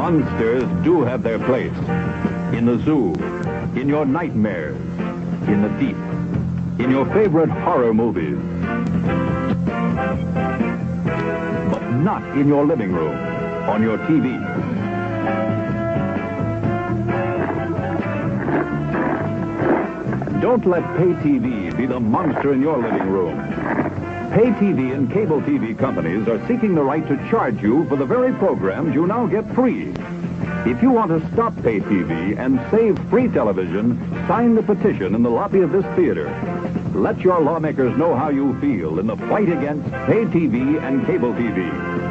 Monsters do have their place. In the zoo, in your nightmares, in the deep, in your favorite horror movies. But not in your living room, on your TV. Don't let pay TV be the monster in your living room. Pay TV and cable TV companies are seeking the right to charge you for the very programs you now get free. If you want to stop pay TV and save free television, sign the petition in the lobby of this theater. Let your lawmakers know how you feel in the fight against pay TV and cable TV.